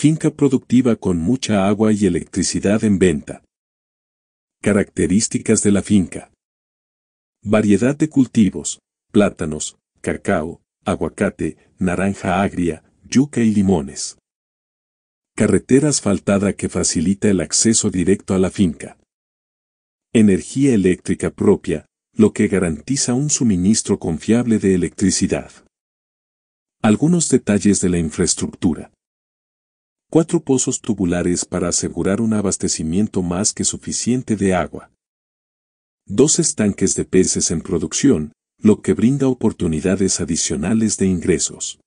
Finca productiva con mucha agua y electricidad en venta. Características de la finca. Variedad de cultivos, plátanos, cacao, aguacate, naranja agria, yuca y limones. Carretera asfaltada que facilita el acceso directo a la finca. Energía eléctrica propia, lo que garantiza un suministro confiable de electricidad. Algunos detalles de la infraestructura. Cuatro pozos tubulares para asegurar un abastecimiento más que suficiente de agua. Dos estanques de peces en producción, lo que brinda oportunidades adicionales de ingresos.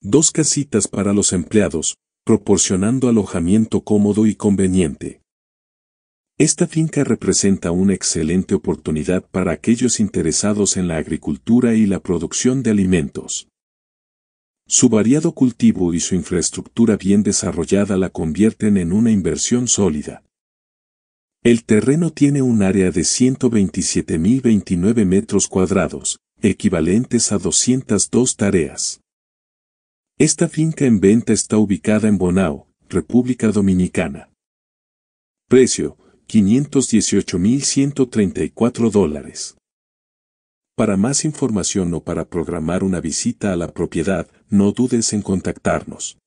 Dos casitas para los empleados, proporcionando alojamiento cómodo y conveniente. Esta finca representa una excelente oportunidad para aquellos interesados en la agricultura y la producción de alimentos. Su variado cultivo y su infraestructura bien desarrollada la convierten en una inversión sólida. El terreno tiene un área de 127.029 metros cuadrados, equivalentes a 202 tareas. Esta finca en venta está ubicada en Bonao, República Dominicana. Precio, 518.134 dólares. Para más información o para programar una visita a la propiedad, no dudes en contactarnos.